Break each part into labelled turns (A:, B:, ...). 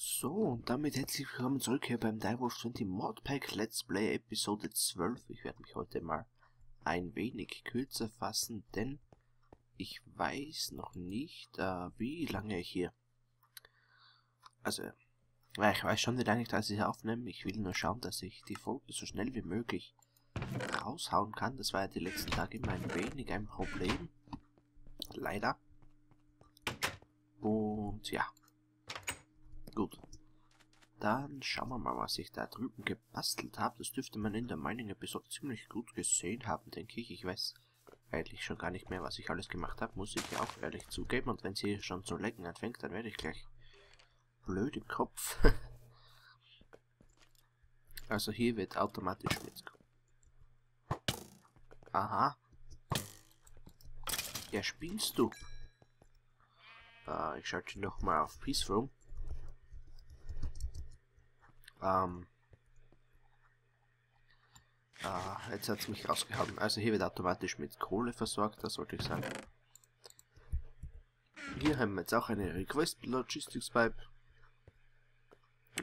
A: So, und damit herzlich willkommen zurück hier beim Direwolf 20 Modpack Let's Play Episode 12. Ich werde mich heute mal ein wenig kürzer fassen, denn ich weiß noch nicht, äh, wie lange ich hier... Also, ja, ich weiß schon, wie lange ich das hier aufnehme. Ich will nur schauen, dass ich die Folge so schnell wie möglich raushauen kann. Das war ja die letzten Tage immer ein wenig ein Problem. Leider. Und ja. Gut. Dann schauen wir mal, was ich da drüben gebastelt habe. Das dürfte man in der Mining-Episode ziemlich gut gesehen haben, denke ich. Ich weiß eigentlich schon gar nicht mehr, was ich alles gemacht habe, muss ich ja auch ehrlich zugeben. Und wenn sie schon zu lecken anfängt, dann werde ich gleich blöd im Kopf. also hier wird automatisch mit... Aha. Ja, spielst du? Äh, ich schalte nochmal auf Peaceful. Ähm. Äh, jetzt hat es mich rausgehauen. Also hier wird automatisch mit Kohle versorgt, das sollte ich sagen. Hier haben wir jetzt auch eine Request Logistics Pipe.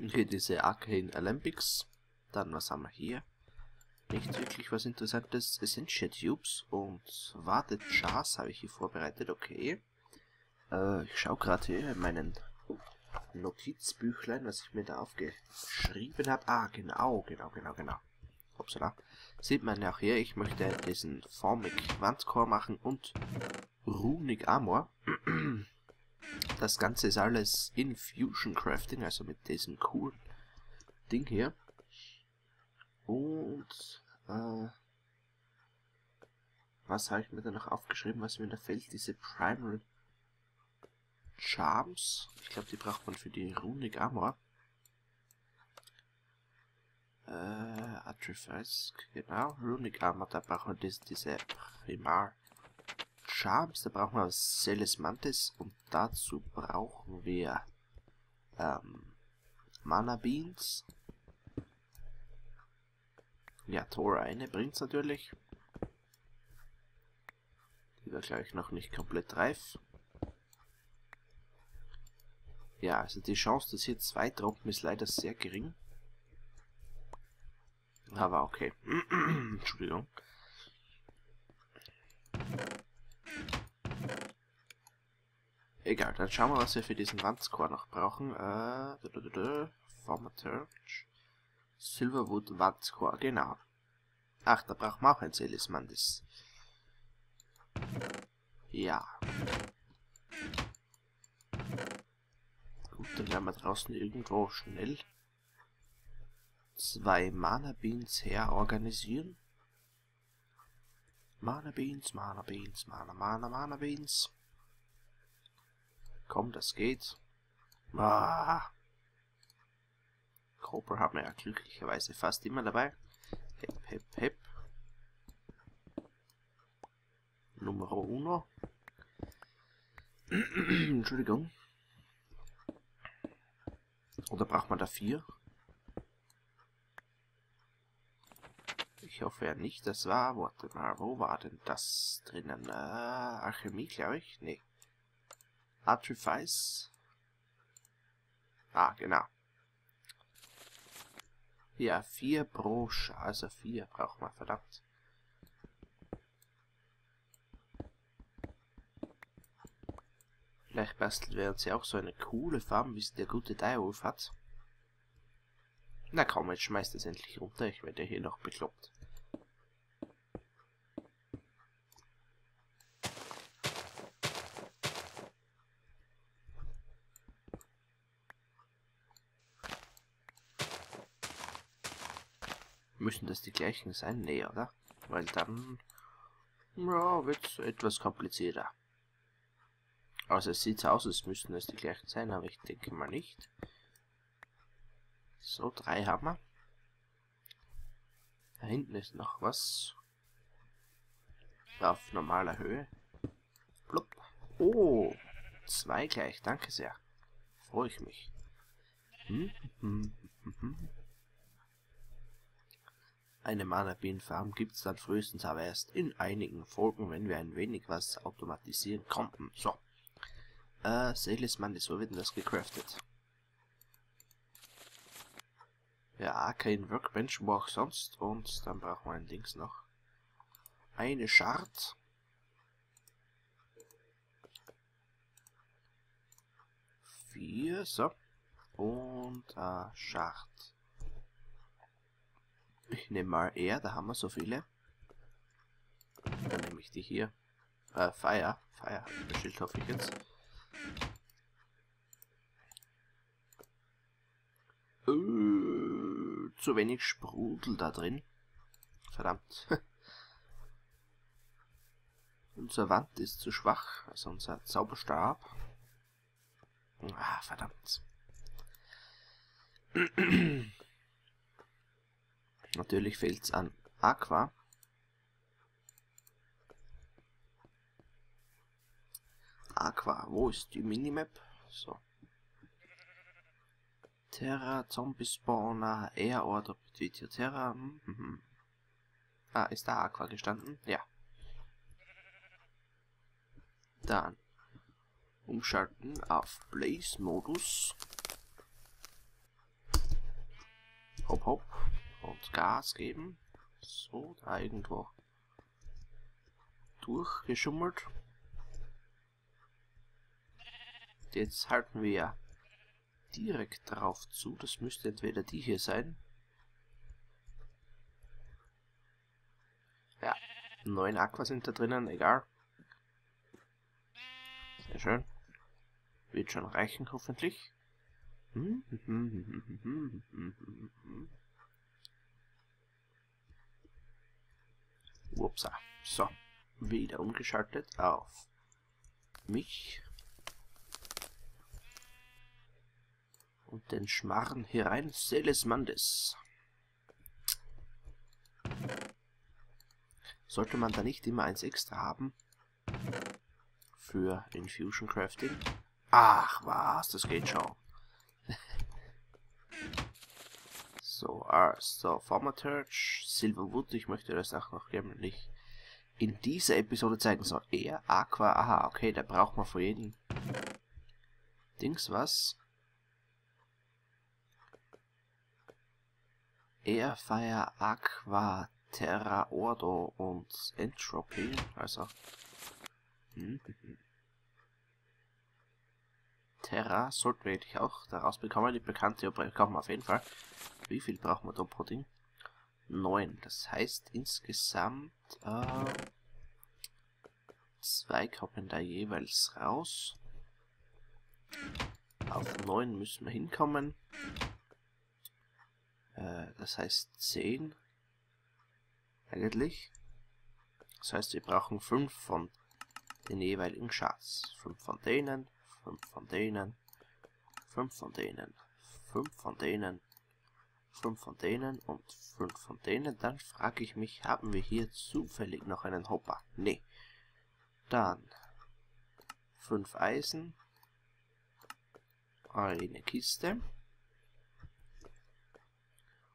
A: Hier diese Arcane Olympics. Dann was haben wir hier? Nicht wirklich was Interessantes. Essentia Tubes und Wartet Chars habe ich hier vorbereitet. Okay. Äh, ich schaue gerade hier in meinen Notizbüchlein, was ich mir da aufgeschrieben habe. Ah, genau, genau, genau, genau. Upsala. Sieht man ja auch hier, ich möchte diesen Formic Wandcore machen und Runic Armor. Das Ganze ist alles in Fusion Crafting, also mit diesem coolen Ding hier. Und, äh, was habe ich mir da noch aufgeschrieben, was mir da fehlt? Diese Primal Charms. Ich glaube, die braucht man für die Runic Armor. Äh, Atrefice, genau. Runic Armor, da brauchen wir das, diese Primar Charms. Da brauchen wir Celis Mantis und dazu brauchen wir ähm, Mana Beans. Ja, Tor eine bringt's natürlich. Die war, glaube ich, noch nicht komplett reif. Ja, also die Chance, dass hier zwei droppen, ist leider sehr gering. Aber okay. Entschuldigung. Egal, dann schauen wir, was wir für diesen Wandscore noch brauchen. Äh, Formaturge. Silverwood Wandscore, genau. Ach, da brauchen wir auch ein Selisman, das... Ja. Dann werden wir draußen irgendwo schnell zwei Mana Beans her organisieren. Mana Beans, Mana Beans, Mana, Mana, Mana Beans. Komm, das geht. Ah. Copper haben wir ja glücklicherweise fast immer dabei. Hep, hep, hep. Numero uno. Entschuldigung. Oder braucht man da vier? Ich hoffe ja nicht, das war... Warte mal, wo war denn das drinnen? Äh, Alchemie, glaube ich? Nee. Artifice? Ah, genau. Ja, vier pro Sch also vier braucht man, verdammt. Vielleicht bastelt werden sie auch so eine coole Farm, wie es der gute Direwolf hat. Na komm, jetzt schmeißt es endlich runter, ich werde hier noch bekloppt. Müssen das die gleichen sein? Nee, oder? Weil dann ja, wird es etwas komplizierter. Also es sieht aus, als müssten es die gleichen sein, aber ich denke mal nicht. So, drei haben wir. Da hinten ist noch was. Auf normaler Höhe. Blub. Oh, zwei gleich, danke sehr. Freue ich mich. Hm, hm, hm, Eine Mana-Bean-Farm gibt es dann frühestens aber erst in einigen Folgen, wenn wir ein wenig was automatisieren konnten. So. Äh, Seelismann, so wird denn das gecraftet? Ja, kein Workbench, wo auch sonst. Und dann brauchen wir ein Dings noch. Eine Schart. Vier, so. Und äh, Schart. Ich nehme mal R, da haben wir so viele. Dann nehme ich die hier. Äh, Fire. Fire, das Schild hoffe ich jetzt. Äh, zu wenig Sprudel da drin. Verdammt. Unser Wand ist zu schwach, also unser Zauberstab. Ah, verdammt. Natürlich fehlt es an Aqua. Aqua, wo ist die Minimap? So. Terra, Zombie Spawner, Air Order, Petitio Terra. Hm, hm, hm. Ah, ist da Aqua gestanden? Ja. Dann umschalten auf Blaze Modus. Hopp, hopp. Und Gas geben. So, da irgendwo durchgeschummelt. Jetzt halten wir ja direkt drauf zu. Das müsste entweder die hier sein. Ja, neun Aqua sind da drinnen, egal. Sehr schön. Wird schon reichen, hoffentlich. Upsa. So. Wieder umgeschaltet auf mich. Und den Schmarren hier rein. Seles Mandes. Sollte man da nicht immer eins extra haben? Für Infusion Crafting? Ach was, das geht schon. so, so, Thaumaturge, Silverwood, ich möchte das auch noch nämlich in dieser Episode zeigen. So, er, Aqua, aha, okay, da braucht man für jeden Dings was. Air, Fire, Aqua, Terra, Ordo und Entropy. Also. Hm. Terra sollten wir eigentlich auch daraus bekommen. Die bekannte bekommen wir auf jeden Fall. Wie viel brauchen wir da pro Ding? 9. Das heißt insgesamt äh, zwei kommen da jeweils raus. Auf 9 müssen wir hinkommen. Äh, das heißt 10 eigentlich. Das heißt, wir brauchen 5 von den jeweiligen Schatz. 5 von denen, 5 von denen, 5 von denen, 5 von denen, 5 von denen und 5 von denen. Dann frage ich mich, haben wir hier zufällig noch einen Hopper? Nee. Dann 5 Eisen, eine Kiste.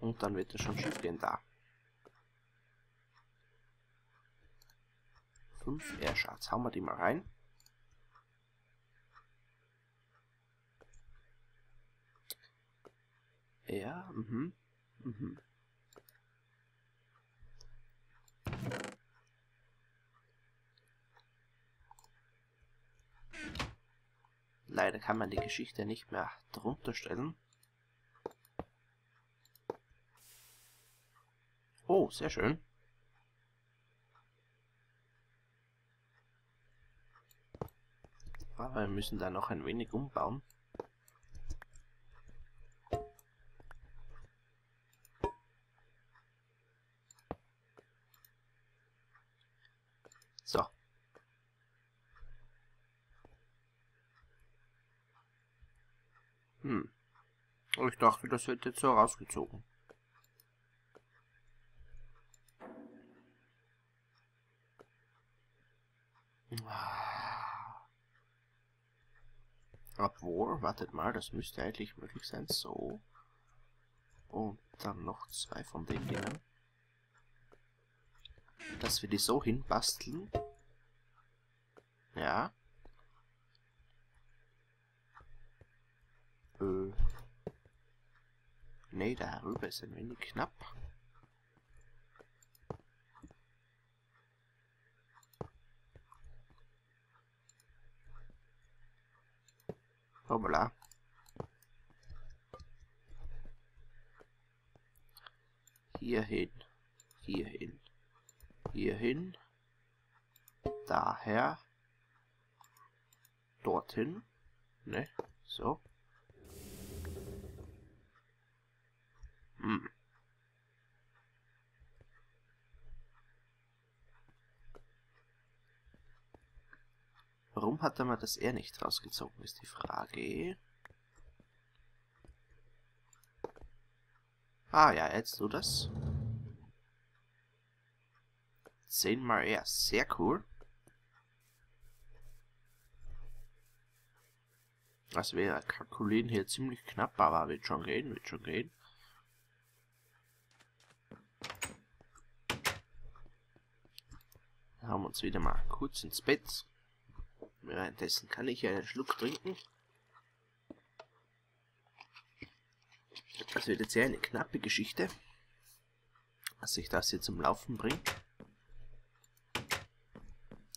A: Und dann wird es schon gehen da. 5 Airscharts. Hauen wir die mal rein. Ja, mhm. Mhm. Leider kann man die Geschichte nicht mehr drunter stellen. Oh, sehr schön. Aber wir müssen da noch ein wenig umbauen. So. Hm. Ich dachte, das wird jetzt so rausgezogen. Obwohl, wartet mal, das müsste eigentlich möglich sein. So. Und dann noch zwei von den Dingen. Dass wir die so hinbasteln. Ja. Äh. Nee, da herüber ist ein wenig knapp. Hoppala. Hier hin. Hier hin. Hier hin. Daher. Dorthin. Ne? So. Hm. Warum hat er mal das R nicht rausgezogen, ist die Frage. Ah ja, jetzt du das. Zehnmal R, sehr cool. Also wir kalkulieren hier ziemlich knapp, aber wird schon gehen, wird schon gehen. Haben uns wieder mal kurz ins Bett. Währenddessen kann ich einen Schluck trinken. Das wird jetzt sehr eine knappe Geschichte, dass ich das hier zum Laufen bringt.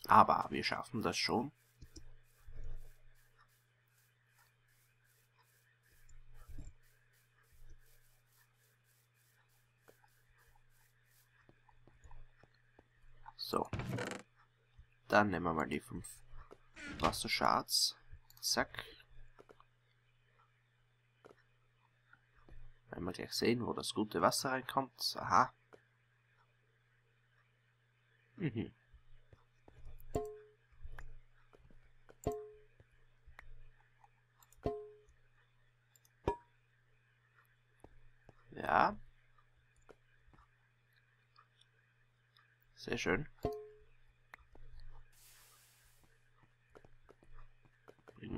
A: Aber wir schaffen das schon. So. Dann nehmen wir mal die fünf Wasserscharts. Zack. Wenn wir gleich sehen, wo das gute Wasser reinkommt. Aha. Mhm. Ja. Sehr schön.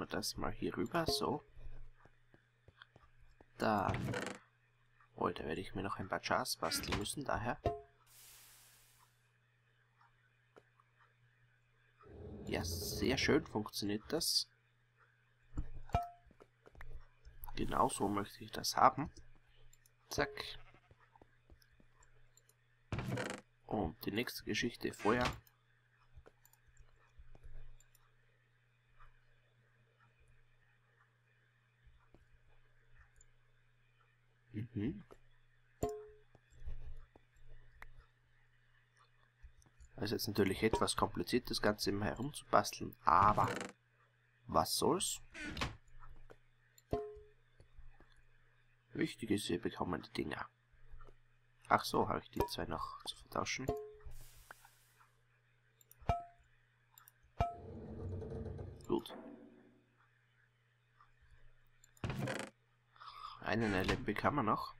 A: Wir das mal hier rüber, so. Dann... Heute werde ich mir noch ein paar Jars basteln müssen, daher... Ja, sehr schön funktioniert das. Genau so möchte ich das haben. Zack. Und die nächste Geschichte Feuer. Mhm. Das ist jetzt natürlich etwas kompliziert, das Ganze immer herumzubasteln, aber was soll's? Wichtig ist, wir bekommen die Dinger. Ach so, habe ich die zwei noch zu vertauschen. Gut. Einen LMB kann man noch.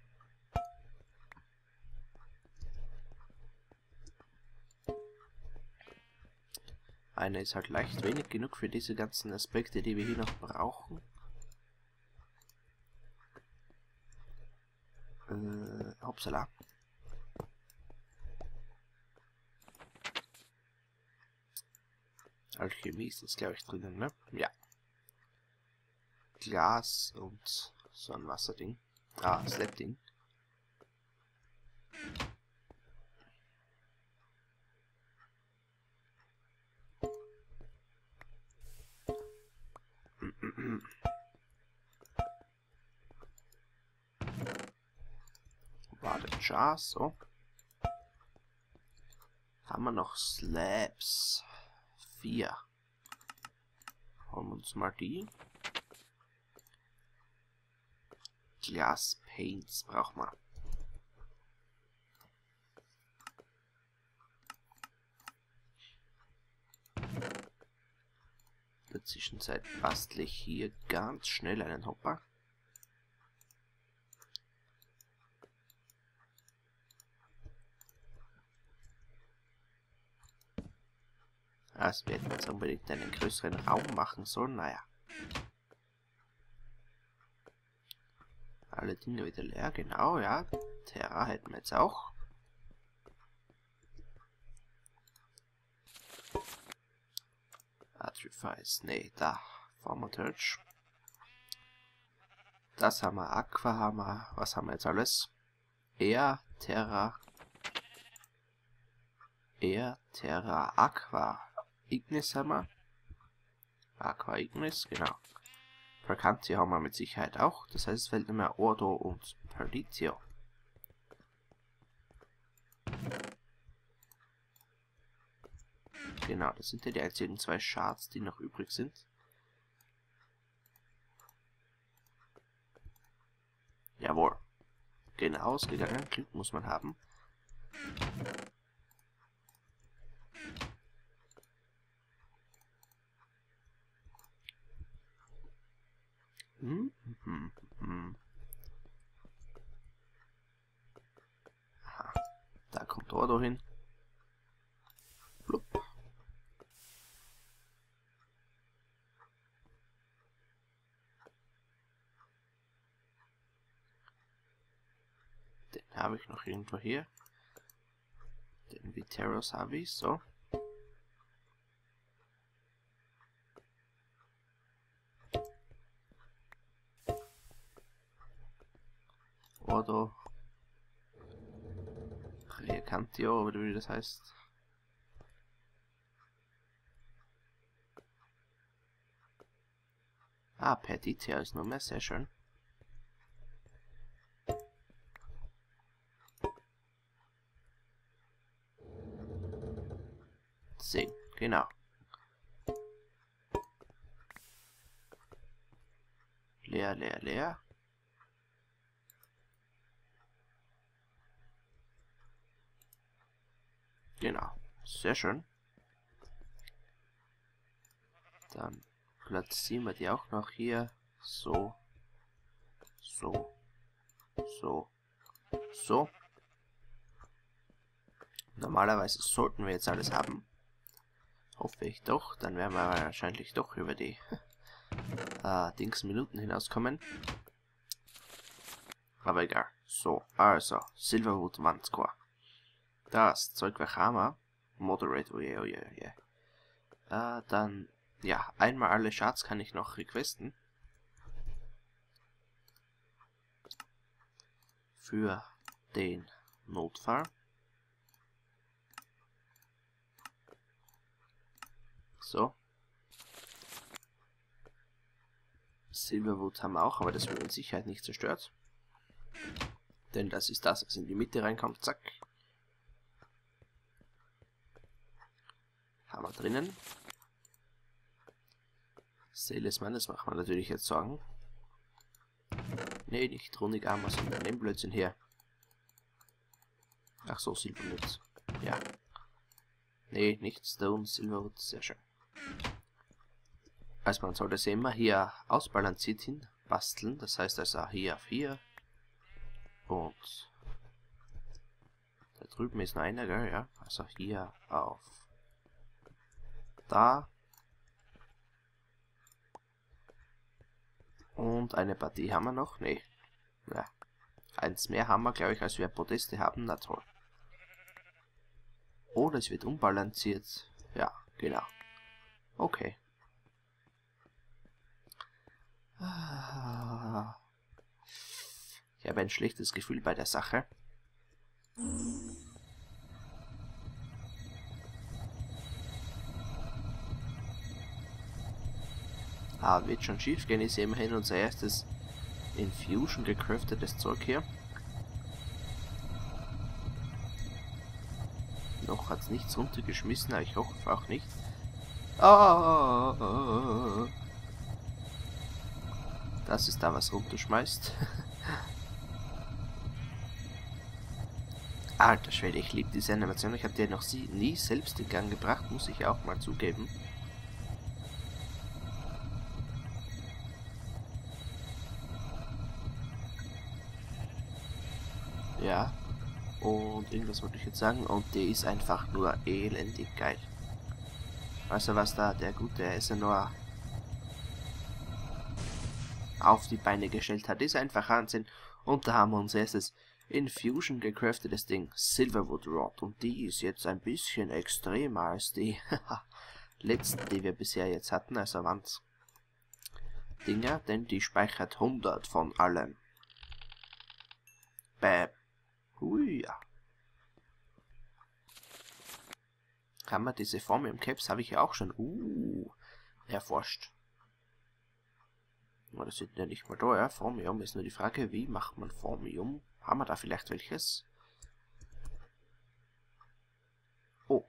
A: Eine ist halt leicht wenig genug für diese ganzen Aspekte, die wir hier noch brauchen. Äh, hoppsala. Alchemie ist jetzt, glaube ich, drinnen, ne? Ja. Glas und so ein Wasserding. Ah, Slap-Ding. Warte, Jar, so. Haben wir noch Slabs? vier. Holen wir uns mal die. Glass Paints braucht man. In der Zwischenzeit bastle ich hier ganz schnell einen Hopper. Das werden wir jetzt unbedingt einen größeren Raum machen sollen. Naja. Alle Dinge wieder leer, genau, ja. Terra hätten wir jetzt auch. Artifice, nee, da. Former. Das haben wir, Aqua haben wir, was haben wir jetzt alles? Air, Terra, Air, Terra, Aqua, Ignis haben wir. Aqua Ignis, genau. Percantio haben wir mit Sicherheit auch. Das heißt, es fällt mehr Ordo und Perditio. Genau, das sind ja die einzigen zwei Shards, die noch übrig sind. Jawohl. Genau ausgegangen. Glück muss man haben. Aha. Da kommt Ordo hin. Blub. Den habe ich noch irgendwo hier. Den Viteros habe ich, so. Ordo Recantio, oder wie das heißt. Ah, Perditio ist nur mehr, sehr schön. 10. Genau. Leer, leer, leer. Genau. Sehr schön. Dann platzieren wir die auch noch hier. So. So. So. So. Normalerweise sollten wir jetzt alles haben. Hoffe ich doch. Dann werden wir wahrscheinlich doch über die äh, Dings-Minuten hinauskommen. Aber egal. So, also, Silverwood Wandscore. Das Zeug haben wir. Moderate, oh yeah, oh yeah, oh yeah. Äh, dann, ja, einmal alle Shards kann ich noch requesten. Für den Notfall. So. Silverwood haben wir auch, aber das wird mit Sicherheit nicht zerstört. Denn das ist das, was in die Mitte reinkommt. Zack. Haben wir drinnen. Salesman, das machen wir natürlich jetzt sagen. Ne, nicht Runig Armor, sondern den Blödsinn hier. Ach so, Silverwood. Ja. Ne, nicht Stone, Silverwood, sehr schön. Also man soll das immer hier ausbalanciert hin basteln. Das heißt also hier auf hier. Und da drüben ist noch einer, gell? Ja. Also hier auf da. Und eine Partie haben wir noch. Nee. Ja. Eins mehr haben wir, glaube ich, als wir Podeste haben. Na toll. Oh, das wird unbalanciert. Ja, genau. Okay. Ah. Ich habe ein schlechtes Gefühl bei der Sache. Ah, wird schon schief gehen, ist immerhin unser erstes Infusion gecraftetes Zeug hier. Noch hat es nichts runtergeschmissen, aber ich hoffe auch nicht. Ah, das ist da, was runterschmeißt. Alter Schwede, ich liebe diese Animation. Ich habe die noch nie selbst in Gang gebracht, muss ich auch mal zugeben. Irgendwas wollte ich jetzt sagen. Und die ist einfach nur elendig geil. Also was da der gute SNOR auf die Beine gestellt hat, ist einfach Wahnsinn. Und da haben wir uns erstes Infusion gecraftetes Ding, Silverwood Rod. Und die ist jetzt ein bisschen extremer als die letzten, die wir bisher jetzt hatten. Also waren's Dinger, denn die speichert 100 von allem. Bäh. Ui, Kann man diese Form im Caps habe ich ja auch schon uh, erforscht. Aber das sind ja nicht mal ja. Formium ist nur die Frage, wie macht man Formium? Haben wir da vielleicht welches? Oh.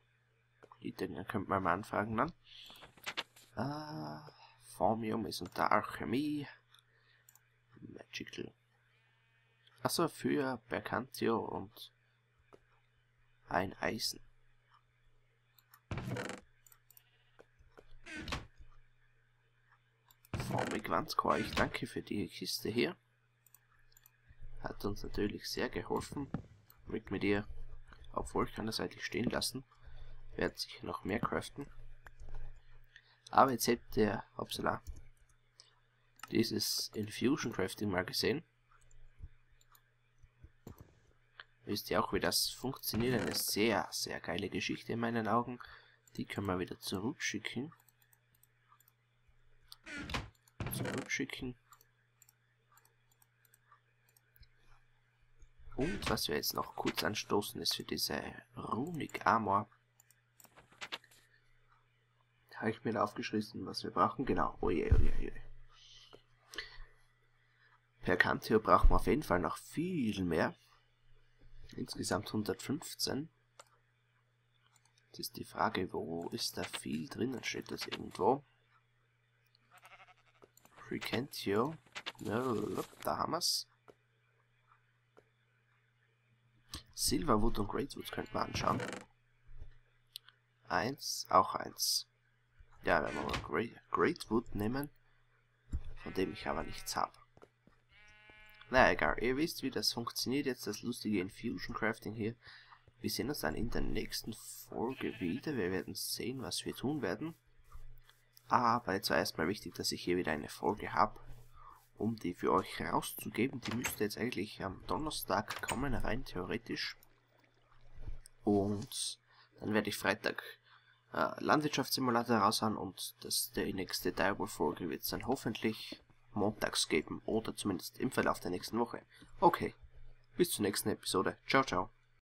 A: Die Dinge könnte man mal anfragen dann. Ah, Formium ist unter Alchemie. Magical. Achso, für Bercantio und ein Eisen. Formig Wandcore, ich danke für die Kiste hier. Hat uns natürlich sehr geholfen. Mit mit ihr, obwohl ich kann das eigentlich stehen lassen. Werden sich noch mehr craften. Aber jetzt habt ihr, upsala, dieses Infusion Crafting mal gesehen. Wisst ihr auch, wie das funktioniert? Eine sehr, sehr geile Geschichte in meinen Augen. Die können wir wieder zurückschicken. Zurückschicken. Und was wir jetzt noch kurz anstoßen, ist für diese Runic Armor. Habe ich mir aufgeschrieben, was wir brauchen. Genau. Oje, oje, oje. Per Cantio brauchen wir auf jeden Fall noch viel mehr. Insgesamt 115. Jetzt ist die Frage, wo ist da viel drinnen? Steht das irgendwo? Frequentio. Da haben wir's. Silverwood und Greatwood könnten wir anschauen. Eins, auch eins. Ja, wenn wir mal Great, Greatwood nehmen, von dem ich aber nichts habe. Na egal, ihr wisst, wie das funktioniert jetzt, das lustige Infusion Crafting hier. Wir sehen uns dann in der nächsten Folge wieder. Wir werden sehen, was wir tun werden. Aber jetzt war erstmal wichtig, dass ich hier wieder eine Folge habe, um die für euch rauszugeben. Die müsste jetzt eigentlich am Donnerstag kommen, rein theoretisch. Und dann werde ich Freitag äh, Landwirtschaftssimulator raushauen und das, die nächste Direwolf-Folge wird es dann hoffentlich montags geben oder zumindest im Verlauf der nächsten Woche. Okay, bis zur nächsten Episode. Ciao, ciao.